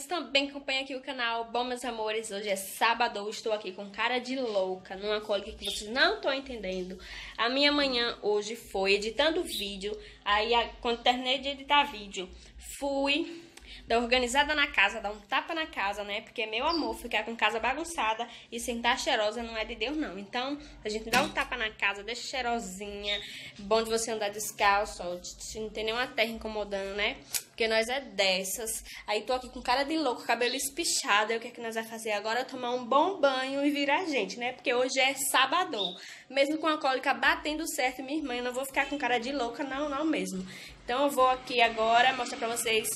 meninas também que acompanham aqui o canal. Bom, meus amores, hoje é sábado, estou aqui com cara de louca, numa cólica que vocês não estão entendendo. A minha manhã hoje foi editando vídeo, aí quando terminei de editar vídeo, fui dar organizada na casa, dar um tapa na casa, né? Porque, meu amor, ficar com casa bagunçada e sentar cheirosa não é de Deus, não. Então, a gente dá um tapa na casa, deixa cheirosinha. Bom de você andar descalço, ó, não tem nenhuma terra incomodando, né? Porque nós é dessas. Aí tô aqui com cara de louco, cabelo espichado. Aí o que é que nós vamos fazer agora? Tomar um bom banho e virar gente, né? Porque hoje é sábado. Mesmo com a cólica batendo certo, minha irmã, eu não vou ficar com cara de louca, não, não mesmo. Então eu vou aqui agora mostrar pra vocês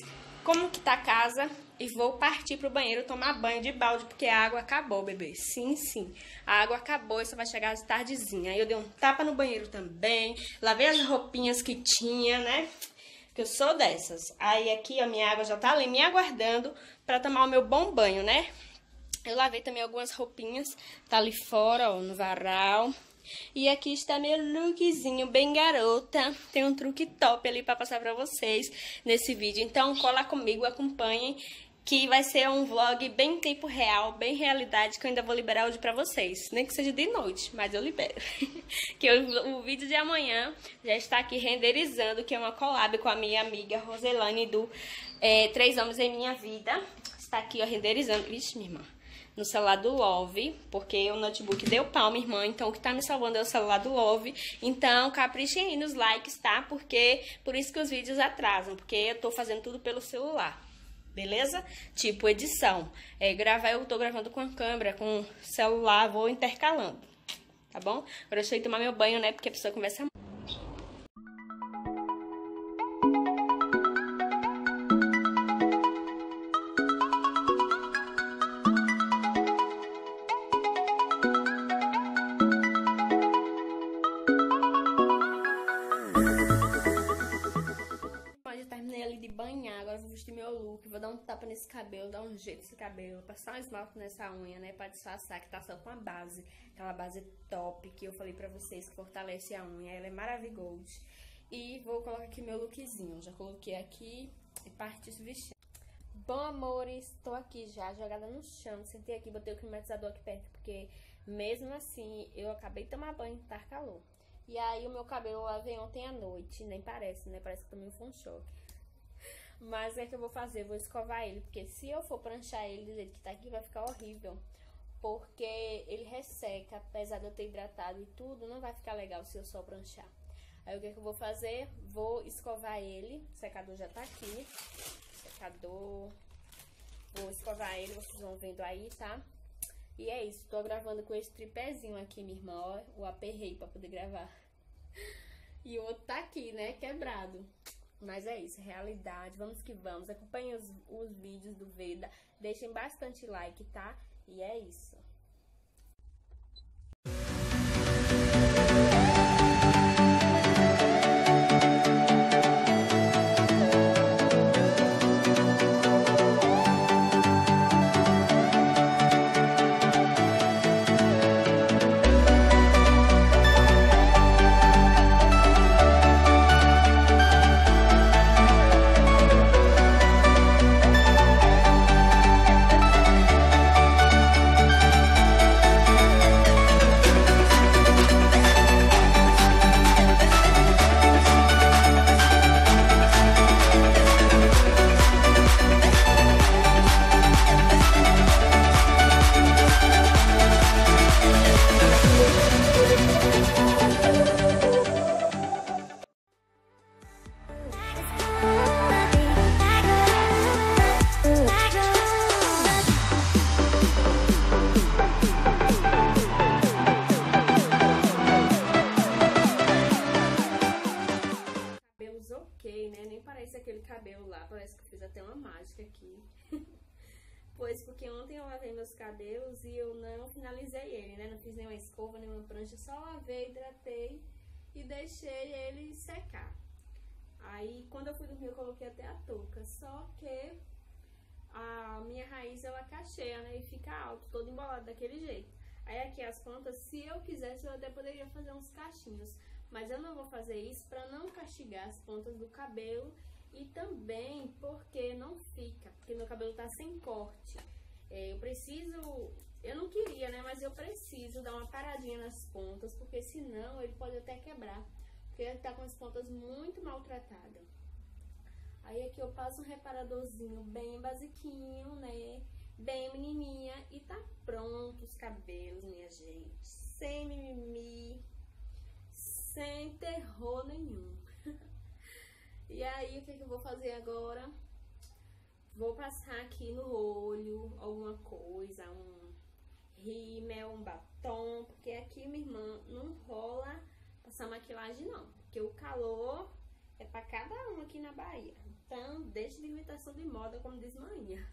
como que tá a casa e vou partir pro banheiro tomar banho de balde, porque a água acabou, bebê. Sim, sim. A água acabou e só vai chegar de tardezinha. Aí eu dei um tapa no banheiro também, lavei as roupinhas que tinha, né? Que eu sou dessas. Aí aqui a minha água já tá ali me aguardando para tomar o meu bom banho, né? Eu lavei também algumas roupinhas, tá ali fora, ó, no varal. E aqui está meu lookzinho bem garota. Tem um truque top ali para passar para vocês nesse vídeo. Então cola comigo, acompanhem que vai ser um vlog bem tempo real, bem realidade, que eu ainda vou liberar hoje pra vocês. Nem que seja de noite, mas eu libero. que o, vídeo de amanhã já está aqui renderizando, que é uma collab com a minha amiga Roselane do é, Três Homens em Minha Vida. Está aqui, ó, renderizando. Vixe, minha irmã no celular do Love, porque o notebook deu pau, minha irmã, então o que tá me salvando é o celular do Love. Então, caprichem aí nos likes, tá? Porque por isso que os vídeos atrasam, porque eu tô fazendo tudo pelo celular. Beleza? Tipo edição. É, gravar, eu tô gravando com a câmera, com celular, vou intercalando. Tá bom? Agora eu sei tomar meu banho, né? Porque a pessoa começa vou dar um tapa nesse cabelo, dar um jeito nesse cabelo, passar um esmalte nessa unha, né, pra disfarçar que tá só com a base, aquela base top que eu falei pra vocês que fortalece a unha, ela é maravilhosa. E vou colocar aqui meu lookzinho, já coloquei aqui e parti se vestindo. Bom, amores, tô aqui já, jogada no chão, sentei aqui, botei o climatizador aqui perto, porque mesmo assim eu acabei de tomar banho, tá calor. E aí o meu cabelo eu lavei ontem à noite, nem parece, né, parece que tomei um choque. Mas é que eu vou fazer, vou escovar ele, porque se eu for pranchar ele do jeito que tá aqui, vai ficar horrível. Porque ele resseca, apesar de eu ter hidratado e tudo, não vai ficar legal se eu só pranchar. Aí o que, é que eu vou fazer? Vou escovar ele, o secador já tá aqui. Secador. Vou escovar ele, vocês vão vendo aí, tá? E é isso, tô gravando com esse tripézinho aqui, minha irmã, ó. O aperrei pra poder gravar. E o outro tá aqui, né, quebrado. Mas é isso, realidade. Vamos que vamos. Acompanhem os, os vídeos do Veda. Deixem bastante like, tá? E é isso. Finalizei ele, né? Não fiz nenhuma escova, nenhuma prancha, só lavei, hidratei e deixei ele secar. Aí quando eu fui dormir eu coloquei até a touca, só que a minha raiz ela cacheia, né? E fica alto, todo embolado daquele jeito. Aí aqui as pontas, se eu quisesse, eu até poderia fazer uns cachinhos. Mas eu não vou fazer isso para não castigar as pontas do cabelo e também porque não fica, porque meu cabelo tá sem corte. É, eu preciso, eu não queria, né, mas eu preciso dar uma paradinha nas pontas, porque senão ele pode até quebrar, porque ele tá com as pontas muito maltratadas. Aí aqui eu passo um reparadorzinho bem basiquinho, né, bem menininha e tá pronto os cabelos, minha gente, sem mimimi, sem terror nenhum. E aí, o que, que eu vou fazer agora? Vou passar aqui no olho alguma coisa, um rímel, um batom, porque aqui, minha irmã, não rola passar maquiagem não, porque o calor é para cada um aqui na Bahia. Então, deixa de imitação de moda, como diz manhã.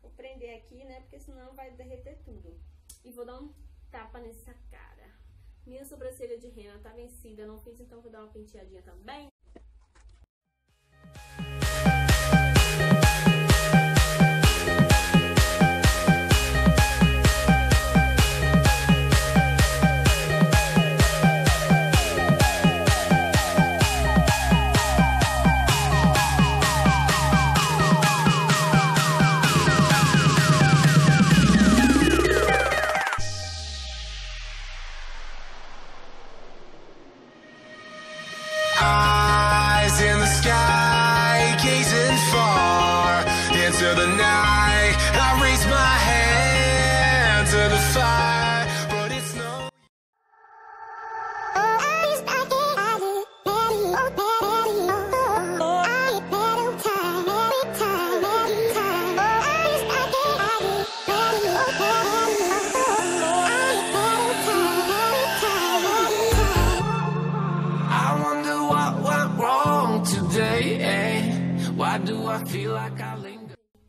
Vou prender aqui, né, porque senão vai derreter tudo. E vou dar um tapa nessa cara. Minha sobrancelha de rena tá vencida, não fiz, então vou dar uma penteadinha também.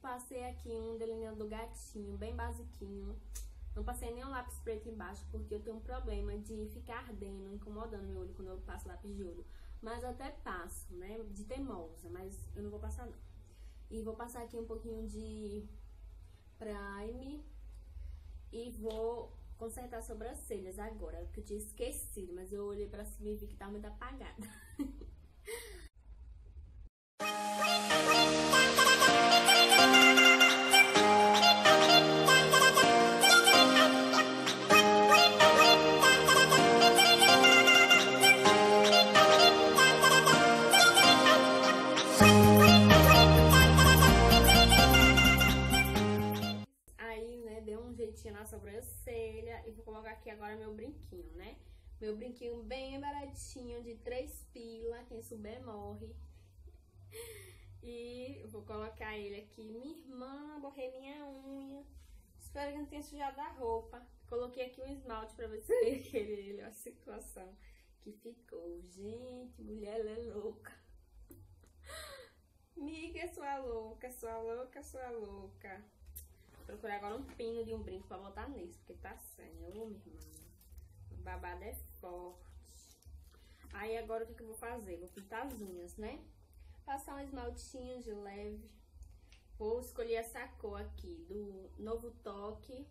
Passei aqui um delineador do gatinho, bem basiquinho. Não passei nenhum lápis preto embaixo, porque eu tenho um problema de ficar ardendo, incomodando meu olho quando eu passo lápis de olho. Mas até passo, né, de teimosa, mas eu não vou passar não. E vou passar aqui um pouquinho de prime e vou consertar as sobrancelhas agora, que eu tinha esquecido, mas eu olhei pra cima e vi que tá muito apagada. Meu brinquinho bem baratinho, de 3 pila, quem souber morre. E vou colocar ele aqui. Minha irmã, borrei minha unha. Espero que não tenha sujado a roupa. Coloquei aqui um esmalte pra ver se ele. Olha a situação que ficou. Gente, mulher, ela é louca. Miga, sua louca, sua louca, sua louca. Vou procurar agora um pino de um brinco pra botar nesse, porque tá sem. Ô, minha irmã babado é forte. Aí agora o que, que eu vou fazer? Vou pintar as unhas, né? Passar um esmaltinho de leve. Vou escolher essa cor aqui, do Novo Toque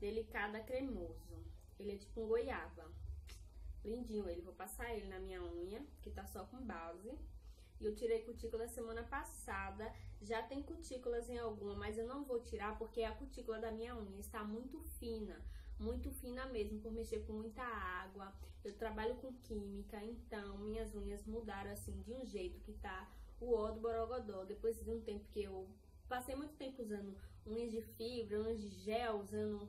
Delicada Cremoso. Ele é tipo um goiaba. Lindinho ele. Vou passar ele na minha unha, que tá só com base. E eu tirei cutícula semana passada. Já tem cutículas em alguma, mas eu não vou tirar porque a cutícula da minha unha está muito fina muito fina mesmo, por mexer com muita água. Eu trabalho com química, então minhas unhas mudaram assim de um jeito que tá o ó do borogodó. Depois de um tempo que eu passei muito tempo usando unhas de fibra, unhas de gel, usando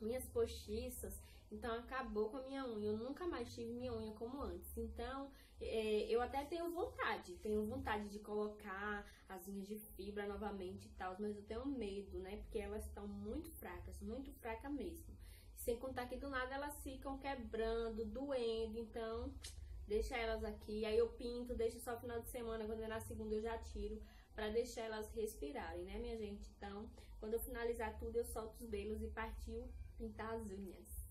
unhas postiças, então acabou com a minha unha. Eu nunca mais tive minha unha como antes. Então é, eu até tenho vontade, tenho vontade de colocar as unhas de fibra novamente e tal, mas eu tenho medo, né? Porque elas estão muito fracas, muito fraca mesmo. Sem contar que do nada elas ficam quebrando, doendo, então deixa elas aqui. Aí eu pinto, deixo só final de semana, quando é na segunda eu já tiro, pra deixar elas respirarem, né, minha gente? Então, quando eu finalizar tudo, eu solto os belos e partiu pintar as unhas.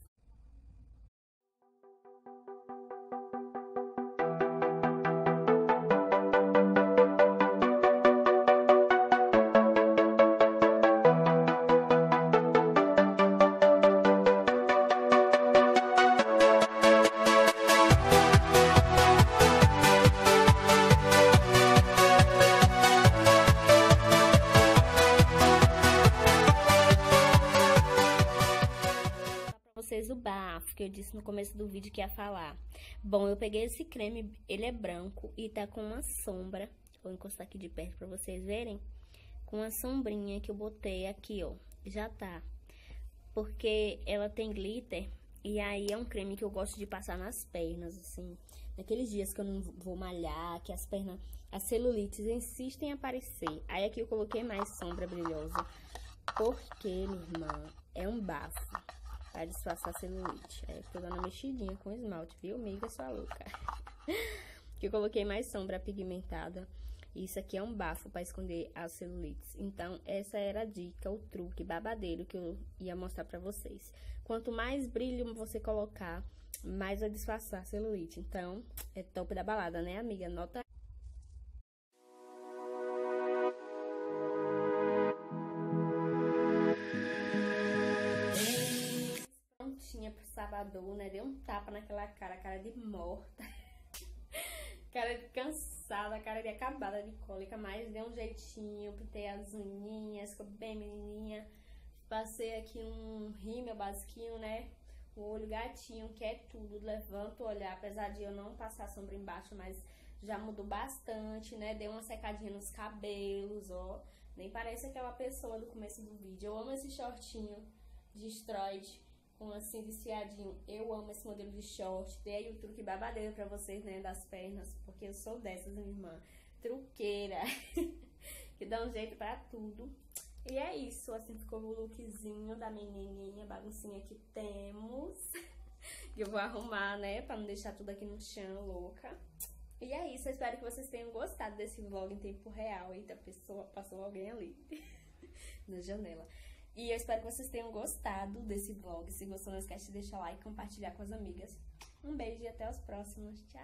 No começo do vídeo que ia falar. Bom, eu peguei esse creme, ele é branco e tá com uma sombra. Vou encostar aqui de perto pra vocês verem. Com uma sombrinha que eu botei aqui, ó. Já tá. Porque ela tem glitter e aí é um creme que eu gosto de passar nas pernas, assim. Naqueles dias que eu não vou malhar, que as pernas, as celulites insistem em aparecer. Aí aqui eu coloquei mais sombra brilhosa. Porque, minha irmã, é um bafo para disfarçar celulite. Eu tô dando uma mexidinha com esmalte, viu, amiga? Sua louca. que eu coloquei mais sombra pigmentada. Isso aqui é um bafo para esconder as celulites. Então, essa era a dica, o truque babadeiro que eu ia mostrar para vocês. Quanto mais brilho você colocar, mais vai disfarçar a celulite. Então, é top da balada, né, amiga? Nota sábado, né? Deu um tapa naquela cara, cara de morta. cara de cansada, cara de acabada de cólica, mas deu um jeitinho, pintei as unhinhas, ficou bem menininha. Passei aqui um rímel basiquinho, né? O olho gatinho, que é tudo. Levanto o olhar, apesar de eu não passar sombra embaixo, mas já mudou bastante, né? Deu uma secadinha nos cabelos, ó. Nem parece aquela pessoa do começo do vídeo. Eu amo esse shortinho de Stroid com assim viciadinho. Eu amo esse modelo de short. Dei aí o truque babadeiro pra vocês, né, das pernas, porque eu sou dessas, minha irmã. Truqueira, que dá um jeito pra tudo. E é isso, assim ficou o lookzinho da menininha, baguncinha que temos. que eu vou arrumar, né, pra não deixar tudo aqui no chão, louca. E é isso, eu espero que vocês tenham gostado desse vlog em tempo real. Eita, pessoa, passou alguém ali na janela. E eu espero que vocês tenham gostado desse vlog. Se gostou, não esquece de deixar like e compartilhar com as amigas. Um beijo e até os próximos. Tchau!